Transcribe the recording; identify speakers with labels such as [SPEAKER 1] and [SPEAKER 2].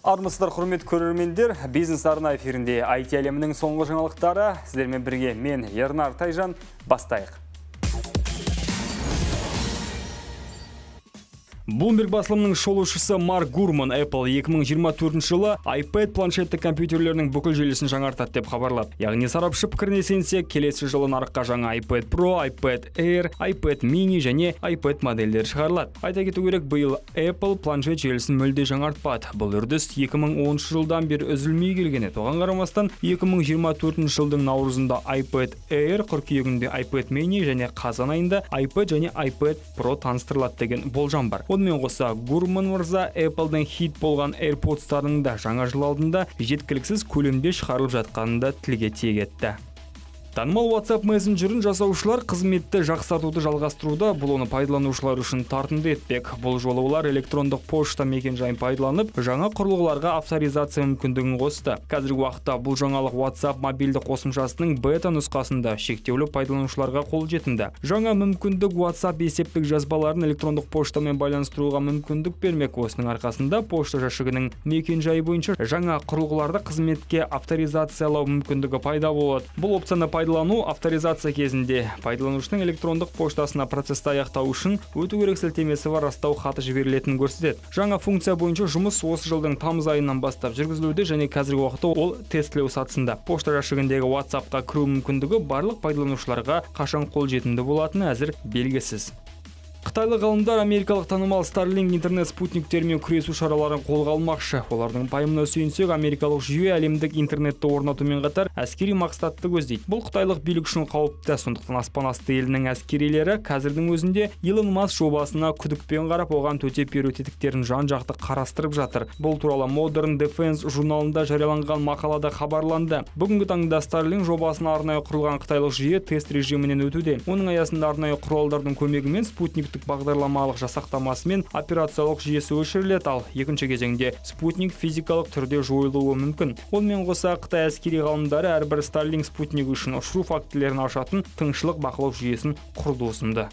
[SPEAKER 1] армысыздар құрметті көрермендер бизнес арна эфирінде IT әлемінің соңғы жаңалықтары. Сіздермен бірге мен ернар тайжан бастайық. Bloomberg басылымының шолушысы Марк Гурман Apple 2024 жылы iPad планшетті компьютерлерінің бүкіл желісін жаңартады деп хабарлады. Яғни сарапшы пікіріне сенсе, келесі жылы нарыққа жаңа iPad Pro, iPad Air, iPad mini және iPad модельдер шығарылады. Айта кету керек, биыл Apple планшет желісін мүлде жаңартпады. Бұл үрдіс 2010 жылдан бері үзілмей келген еді. Оған қарамастан 2024 жылдың наурызында iPad Air, қыркүйегінде iPad mini және қазан айында iPad және iPad Pro таныстырылады деген болжам бар сонымен қоса гурман мырза Apple-дың хит болған AirPods-тарының да жаңа жыл алдында жеткіліксіз көлемде шығарылып жатқанын да тілге тиек етті. Танымал WhatsApp мессенджерін жасаушылар қызметті жақсартуды жалғастыруда. Бұл оны пайдаланушылар үшін тартымды етпек. Бұл жолы олар электрондық пошта мекенжайын пайдаланып жаңа құрылғыларға авторизация мүмкіндігін қосты. Қазіргі уақытта бұл жаңалық WhatsApp мобильді қосымшасының бета нұсқасында шектеулі пайдаланушыларға қолжетімді жаңа мүмкіндік WhatsApp есептік жазбаларын электрондық поштамен байланыстыруға мүмкіндік бермек. Осының арқасында пошта жәшігінің мекенжайы бойынша жаңа құрылғыларды қызметке авторизациялау мүмкіндігі пайда болады. Бұл опцияны пайдалану авторизация кезінде. Пайдаланушының электрондық поштасына процессті аяқтау үшін өту керек сілтемесі бар растау хаты жіберілетінін көрсетеді. Жаңа функция бойынша жұмыс осы жылдың тамыз айынан бастап жүргізілуде және қазіргі уақытта ол тестілеу сатысында. Пошта жәшігіндегі WhatsApp-қа кіру мүмкіндігі барлық пайдаланушыларға қашан қолжетімді болатыны әзір белгісіз. Қытайлық ғалымдар америкалық танымал Starlink интернет спутниктермен күресу шараларын қолға алмақшы. Олардың пайымына сүйенсек америкалық жүйе әлемдік интернетті орнатумен қатар әскери мақсатты көздейді. Бұл қытайлық билік үшін қауіпті. Сондықтан аспан асты елінің әскерилері қазірдің өзінде Илон Маск жобасына күдікпен қарап оған төтеп беру тетіктерін жан жақты қарастырып жатыр. Бұл туралы Modern Defense журналында жарияланған мақалада хабарланды. Бүгінгі таңда Starlink жобасына арнайы құрылған қытайлық жүйе тест режимінен өтуде. Оның аясында арнайы құралдардың көмегімен спутник спутниктік бағдарламалық жасақтамасы мен операциялық жүйесі өшіріледі. Ал екінші кезеңде спутник физикалық түрде жойылуы мүмкін. Онымен қоса қытай әскери ғалымдары әрбір старлинг спутнигі үшін ұшыру фактілерін ашатын тыңшылық бақылау жүйесін құрды ұсынды.